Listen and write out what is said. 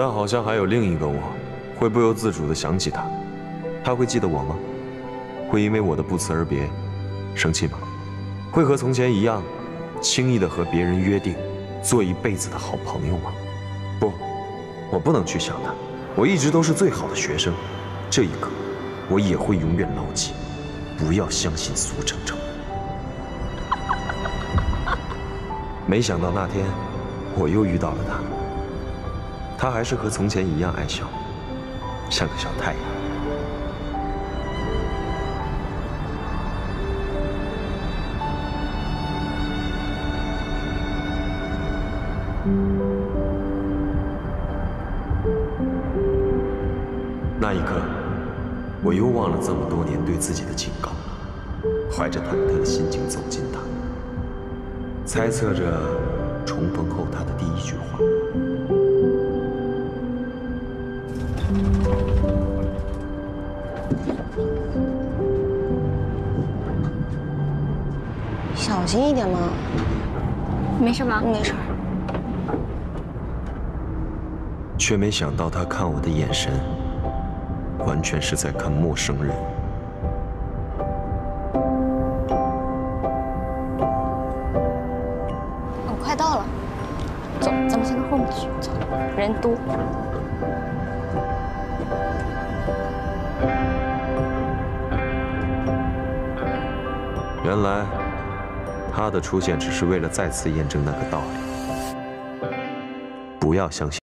但好像还有另一个我，会不由自主的想起他。他会记得我吗？会因为我的不辞而别，生气吗？会和从前一样，轻易的和别人约定，做一辈子的好朋友吗？不，我不能去想他。我一直都是最好的学生，这一刻，我也会永远牢记，不要相信苏程程。没想到那天，我又遇到了他。他还是和从前一样爱笑，像个小太阳。那一刻，我又忘了这么多年对自己的警告，怀着忐忑的心情走近他，猜测着重逢后他的第一句话。小心一点嘛，没事吧，没事。却没想到他看我的眼神，完全是在看陌生人。我快到了，走，咱们先到后面去，走，人多。原来，他的出现只是为了再次验证那个道理：不要相信。